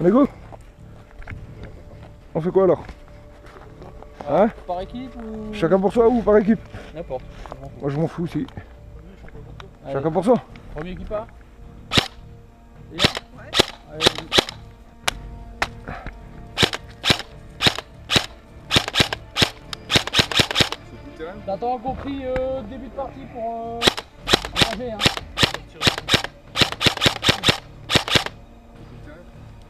On est go On fait quoi alors Hein Par équipe ou Chacun pour soi ou par équipe N'importe. Moi je m'en fous aussi. Allez, Chacun pour soi Premier qui part Et... Allez, vas-y. T'attends compris euh, début de partie pour euh, manger hein.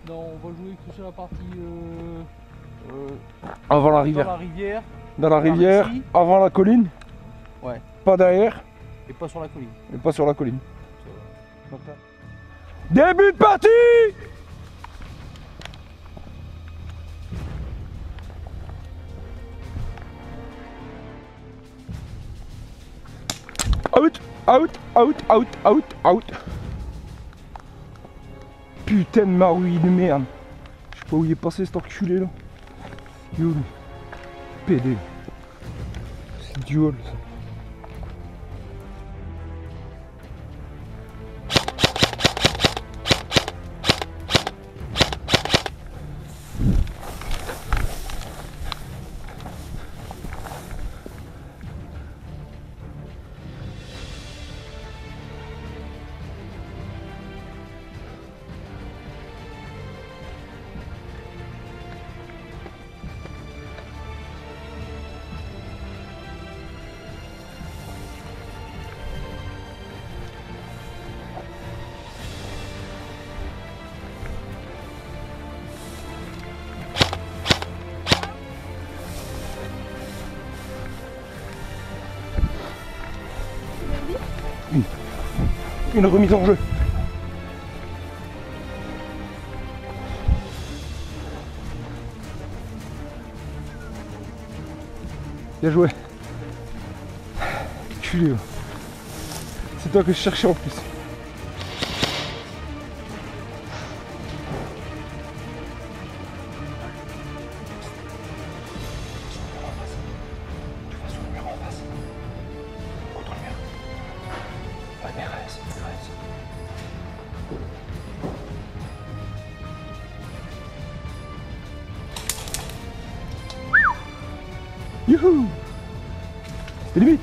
Non, on va jouer que sur la partie euh, euh, Avant la dans rivière. la rivière Dans la rivière, ici. avant la colline. Ouais. Pas derrière et pas sur la colline. et pas sur la colline. Début de partie Out, out, out, out, out, out. Putain de marouille de merde. Je sais pas où il est passé cet enculé là. Yo. PD. C'est du ça. Une remise en jeu. Bien joué. Va. C'est toi que je cherchais en plus. C'est limite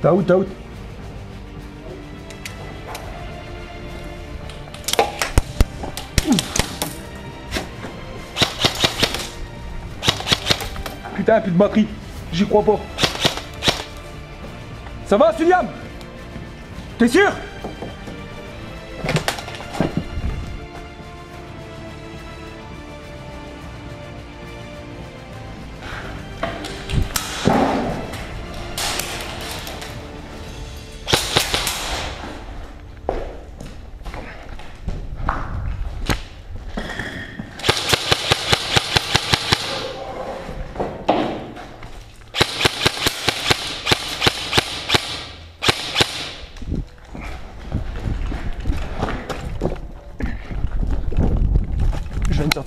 T'as out, t'as out. Putain, plus de batterie. J'y crois pas. Ça va, Suliam T'es sûr?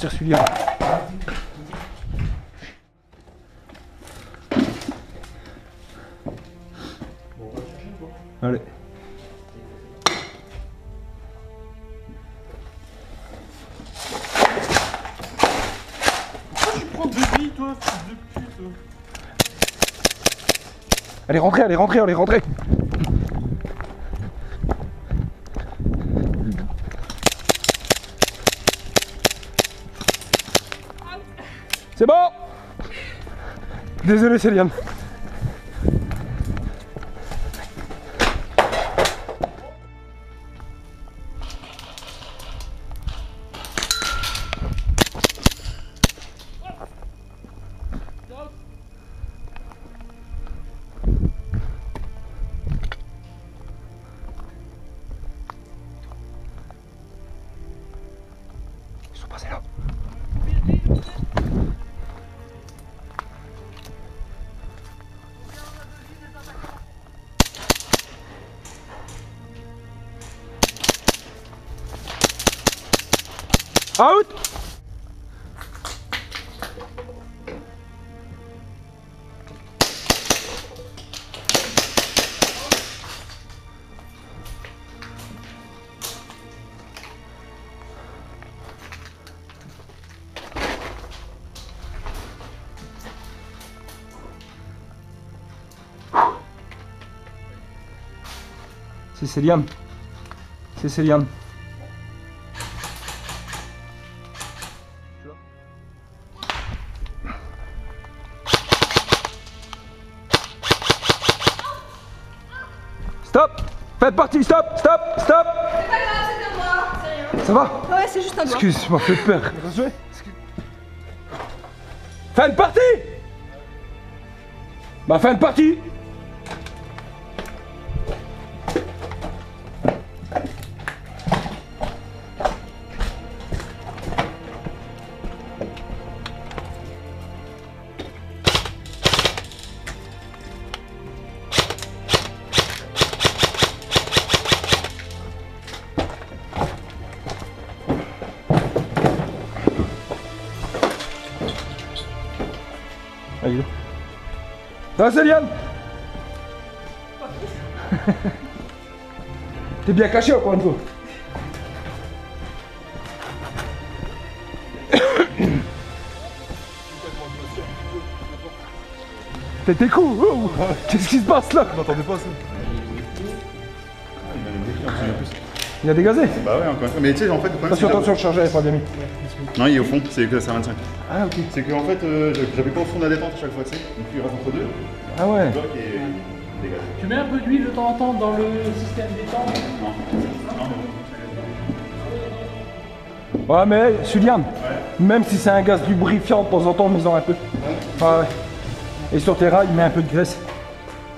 Sortir Suliam. Allez. Tu prends deux billes, toi, fils de pute? Allez, rentrez, allez, rentrez, allez, rentrez. C'est bon? Désolé Céliane. Out C'est Céliane. C'est Céliane. Partie, stop, stop, stop C'est pas grave, c'est de moi, c'est rien. Ça va? Ouais, c'est juste un doigt. Excuse, tu m'as fait peur. Fin de partie Bah fin de partie Va Céliane T'es bien caché encore une fois. T'étais cool oh. Qu'est-ce qui se passe là? Il a dégazé Bah ouais, encore une fois. Mais tu sais, en fait, le problème, Attention, c'est attention, le chargeur est pas bien mis. Non, il est au fond, c'est que c'est un 25. Ah ok. C'est qu'en fait, euh, j'appuie pas au fond de la détente à chaque fois, tu sais. Donc il reste entre deux, Ah ouais. bloc. Tu mets un peu d'huile de temps en temps dans le système détente. Non. Non, mais Ouais mais Suliane, même si c'est un gaz lubrifiant de temps en temps, mets-en un peu. Ah ouais. Et sur tes rails, mets un peu de graisse.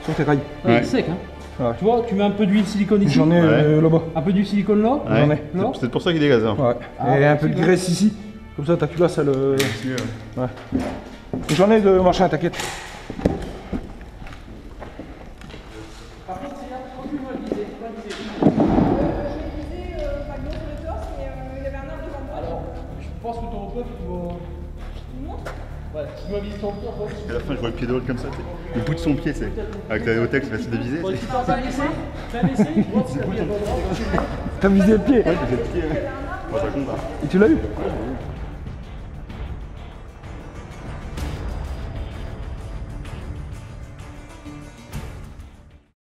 Sur tes rails. Ouais. Ouais. sec, hein. Ouais. Tu vois, tu mets un peu d'huile silicone ici. J'en ai euh, là-bas. Un peu d'huile silicone là. Ouais. J'en ai. C'est- peut-être pour ça qu'il dégage. Hein. Ouais. Ah, Et un peu de graisse ici. Comme ça ta culasse elle. mieux, ouais. J'en ai de machin, t'inquiète. Par contre, c'est là, continue à viser, pas viser. Je visais vaguement sur le torse, mais il y avait un arbre devant moi. Alors, je pense que ton repère, tu vas. Tu me montres Ouais, si tu vas viser ton repère, toi, À la fin, je vois le pied de l'autre comme ça. Le bout de son pied, c'est. Avec la haute facile de viser. T'as visé le pied. Ouais, j'ai le pied. Et tu l'as eu?